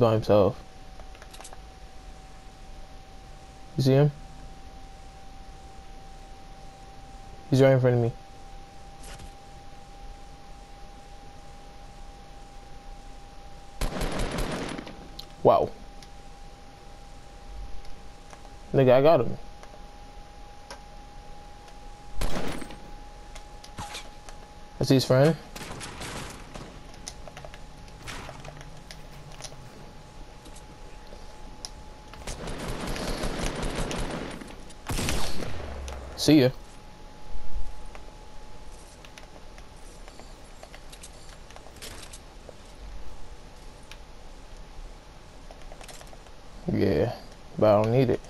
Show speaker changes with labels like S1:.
S1: by himself. You see him? He's right in front of me. Wow. Nigga, I got him. I see his friend. See ya. Yeah, but I don't need it.